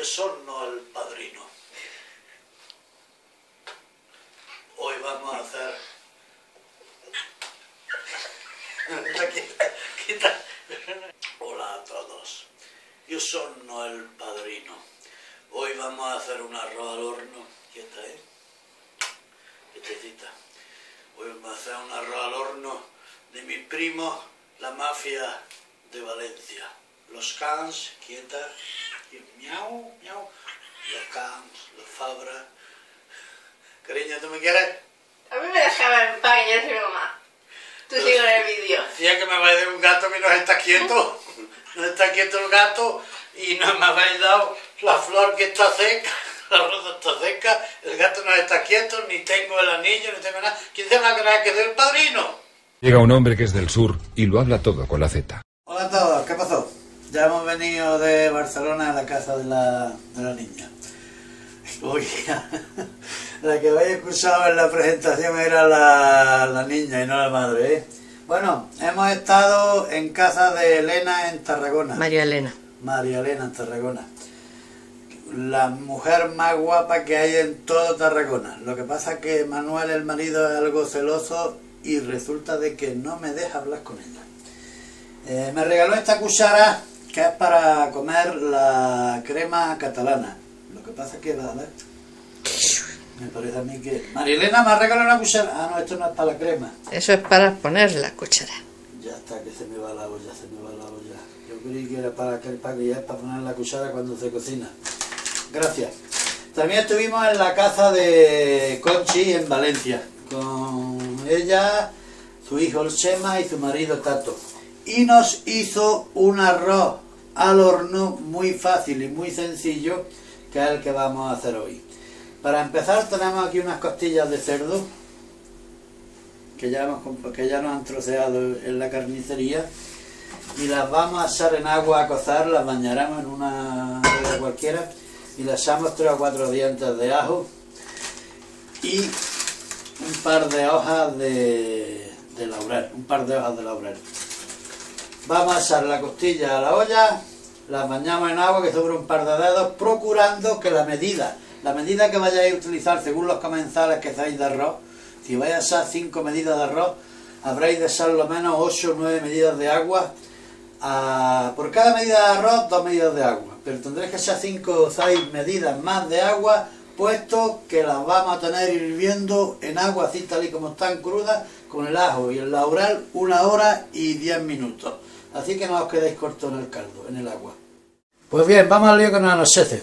Yo soy no el padrino. Hoy vamos a hacer... Hola a todos. Yo soy no el padrino. Hoy vamos a hacer un arroz al horno. ¿Qué está, eh? Quietecita. Hoy vamos a hacer un arroz al horno de mi primo, la mafia de Valencia. Los cans, quieta, y miau, miau. Los cans, los fabra. Cariño, ¿tú me quieres? A mí me dejaba en paz, que yo soy mamá. Tú sigue en el vídeo. Decía que me vais a dar un gato que no está quieto. No está quieto el gato y no me habéis dado la flor que está seca. La rosa está seca, el gato no está quieto, ni tengo el anillo, ni tengo nada. ¿Quién se va a creer que es el padrino? Llega un hombre que es del sur y lo habla todo con la Z. Hola a todos, ¿qué pasó? Ya hemos venido de Barcelona a la casa de la, de la niña. Uy, la que habéis escuchado en la presentación era la, la niña y no la madre, ¿eh? Bueno, hemos estado en casa de Elena en Tarragona. María Elena. María Elena en Tarragona. La mujer más guapa que hay en todo Tarragona. Lo que pasa es que Manuel, el marido, es algo celoso y resulta de que no me deja hablar con ella. Eh, me regaló esta cuchara que es para comer la crema catalana. Lo que pasa es que, ¿vale? Me parece a mí que... María Elena me ha regalado una cuchara. Ah, no, esto no es para la crema. Eso es para poner la cuchara. Ya está, que se me va la olla, se me va la olla. Yo creí que era para, que, para, que ya es para poner la cuchara cuando se cocina. Gracias. También estuvimos en la casa de Conchi en Valencia, con ella, su hijo el Chema y su marido Tato. Y nos hizo un arroz al horno muy fácil y muy sencillo, que es el que vamos a hacer hoy. Para empezar tenemos aquí unas costillas de cerdo, que ya, hemos, que ya nos han troceado en la carnicería, y las vamos a echar en agua a cocer, las bañaremos en una olla cualquiera, y le echamos tres o cuatro dientes de ajo, y un par de hojas de, de laurel, un par de hojas de laurel. Vamos a echar la costilla a la olla, la bañamos en agua que sobre un par de dedos, procurando que la medida, la medida que vayáis a utilizar según los comensales que hacéis de arroz, si vais a echar 5 medidas de arroz, habréis de echar lo menos 8 o 9 medidas de agua. por cada medida de arroz, 2 medidas de agua. Pero tendréis que echar 5 o 6 medidas más de agua, puesto que las vamos a tener hirviendo en agua así tal y como están crudas, con el ajo y el laurel, una hora y 10 minutos. Así que no os quedéis cortos en el caldo, en el agua. Pues bien, vamos al lío que nos anochece.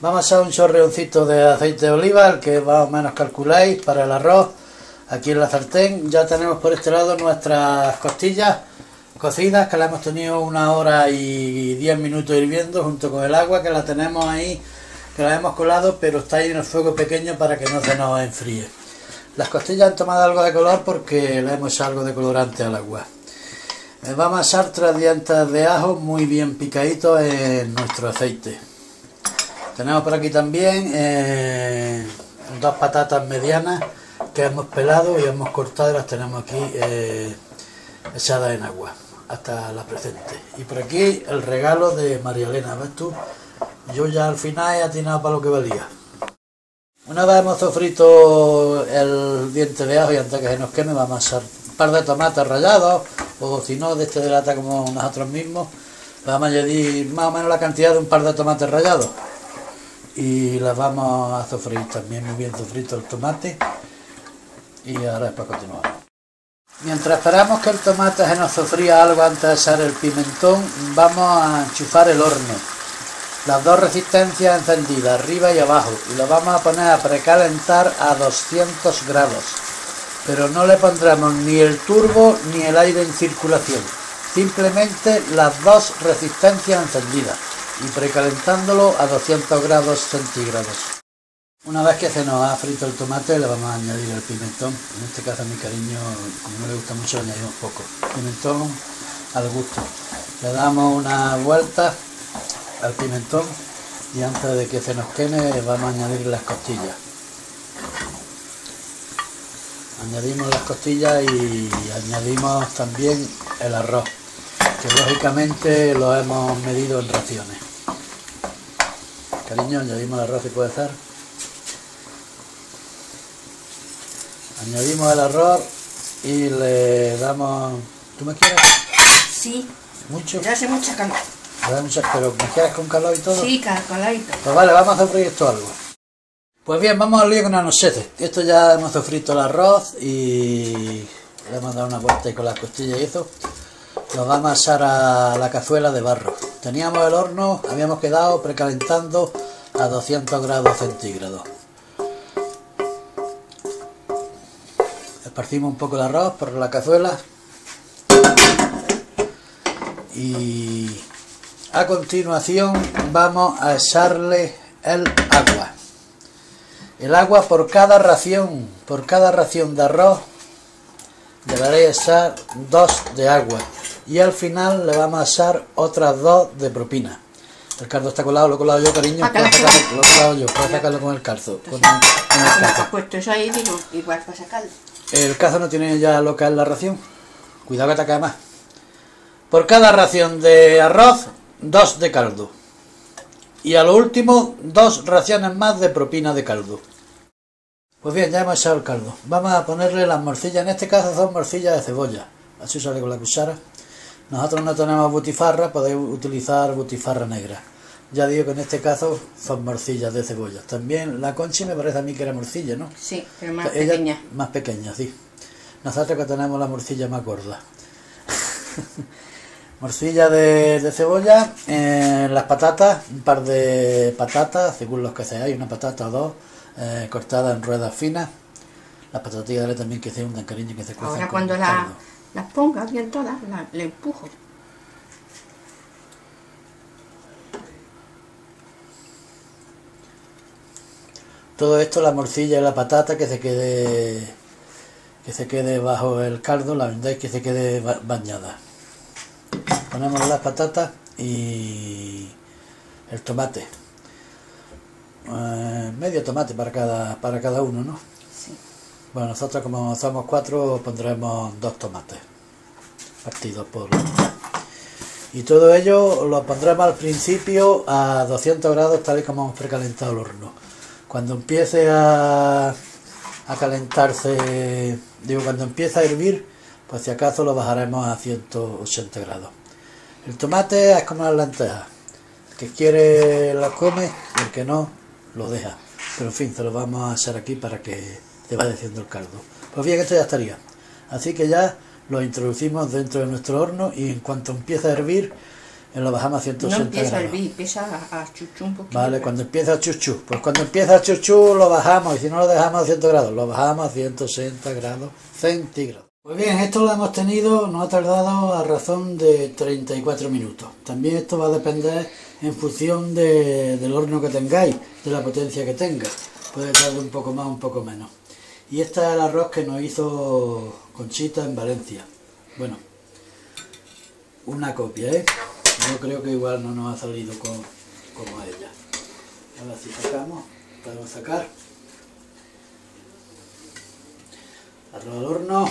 Vamos a un chorreoncito de aceite de oliva, el que más o menos calculáis para el arroz. Aquí en la sartén ya tenemos por este lado nuestras costillas cocidas, que las hemos tenido una hora y diez minutos hirviendo junto con el agua, que la tenemos ahí, que la hemos colado, pero está ahí en el fuego pequeño para que no se nos enfríe. Las costillas han tomado algo de color porque le hemos echado algo de colorante al agua. Eh, Vamos a echar tres dientes de ajo muy bien picaditos en nuestro aceite. Tenemos por aquí también eh, dos patatas medianas que hemos pelado y hemos cortado y las tenemos aquí eh, echadas en agua hasta la presente. Y por aquí el regalo de María Elena, ¿ves tú? Yo ya al final he atinado para lo que valía. Una vez hemos sofrito el diente de ajo y antes que se nos queme vamos a echar un par de tomates rallados o si no de este de lata como nosotros mismos vamos a añadir más o menos la cantidad de un par de tomates rallados y las vamos a sofreír también muy bien sofrito el tomate y ahora después continuamos. Mientras esperamos que el tomate se nos sofría algo antes de echar el pimentón, vamos a enchufar el horno. Las dos resistencias encendidas, arriba y abajo, y lo vamos a poner a precalentar a 200 grados. Pero no le pondremos ni el turbo ni el aire en circulación, simplemente las dos resistencias encendidas y precalentándolo a 200 grados centígrados. Una vez que se nos ha frito el tomate le vamos a añadir el pimentón. En este caso a mi cariño, como no le gusta mucho, le añadimos poco. Pimentón al gusto. Le damos una vuelta al pimentón y antes de que se nos queme vamos a añadir las costillas. Añadimos las costillas y añadimos también el arroz, que lógicamente lo hemos medido en raciones. Cariño, añadimos el arroz si puede ser. Añadimos el arroz y le damos... ¿Tú me quieres? Sí, ¿Mucho? ya hace mucha calor. Damos mucho- ¿Pero me quieres con calor y todo? Sí, calcoladito. Pues vale, vamos a sofreír esto algo. Pues bien, vamos al lío con nocheces. Esto ya hemos sofrito el arroz y le hemos dado una vuelta ahí con las costillas y eso. Lo vamos a echar a la cazuela de barro. Teníamos el horno, habíamos quedado precalentando a 200 grados centígrados. Esparcimos un poco el arroz por la cazuela y a continuación vamos a echarle el agua. El agua por cada ración, por cada ración de arroz, deberéis echar dos de agua. Y al final le vamos a echar otras dos de propina. El caldo está colado, lo he colado yo, cariño. Ah, has sacarlo, lo he colado yo, puedes sacarlo con el calzo. Con con el puesto eso ahí, digo, igual para sacarlo. El cazo no tiene ya lo que es la ración. Cuidado que te cae más. Por cada ración de arroz, dos de caldo. Y a lo último, dos raciones más de propina de caldo. Pues bien, ya hemos echado el caldo. Vamos a ponerle las morcillas. En este caso son morcillas de cebolla. Así sale con la cuchara. Nosotros no tenemos butifarra, podéis utilizar butifarra negra. Ya digo que en este caso son morcillas de cebolla. También la conchi me parece a mí que era morcilla, ¿no? Sí, pero más Ella- pequeña. Más pequeña, sí. Nosotros que tenemos la morcilla más gorda. morcilla de, de cebolla, eh, las patatas, un par de patatas, según los que seáis, una patata o dos, eh, cortadas en ruedas finas. Las patatillas también que se hundan, cariño, que se cuezan Ahora cuando la- las ponga bien todas, la- le empujo. Todo esto, la morcilla y la patata, que se quede que se quede bajo el caldo, la verdad es que se quede ba- bañada. Ponemos las patatas y el tomate. Eh, medio tomate para cada, para cada uno, ¿no? Sí. Bueno, nosotros como somos cuatro pondremos dos tomates partidos por. Y todo ello lo pondremos al principio a 200 grados tal y como hemos precalentado el horno. Cuando empiece a, a calentarse, digo, cuando empiece a hervir, pues si acaso lo bajaremos a 180 grados. El tomate es como las lentejas. El que quiere lo come y el que no lo deja. Pero en fin, se lo vamos a hacer aquí para que te vaya haciendo el caldo. Pues bien, esto ya estaría. Así que ya lo introducimos dentro de nuestro horno y en cuanto empiece a hervir, eh, lo bajamos a No 180 empieza a hervir, empieza a, a chuchu un poquito. Vale, cuando empieza a chuchu. Pues cuando empieza a chuchu lo bajamos y si no lo dejamos a 100 grados, lo bajamos a 160 grados centígrados. Pues bien, esto lo hemos tenido, nos ha tardado a razón de 34 minutos. También esto va a depender en función de- del horno que tengáis, de la potencia que tenga. Puede tardar un poco más, un poco menos. Y este es el arroz que nos hizo Conchita en Valencia. Bueno, una copia, ¿eh? Yo creo que igual no nos ha salido co- como a ella. Ahora si sacamos, podemos sacar. Arroz al horno,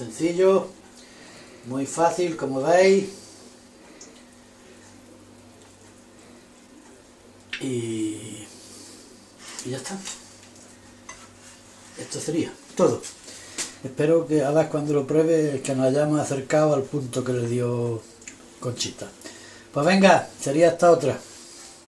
sencillo, muy fácil como veis. Y, y ya está. Esto sería todo. Espero que a ver cuando lo pruebe que nos hayamos acercado al punto que le dio Conchita. Pues venga, sería esta otra.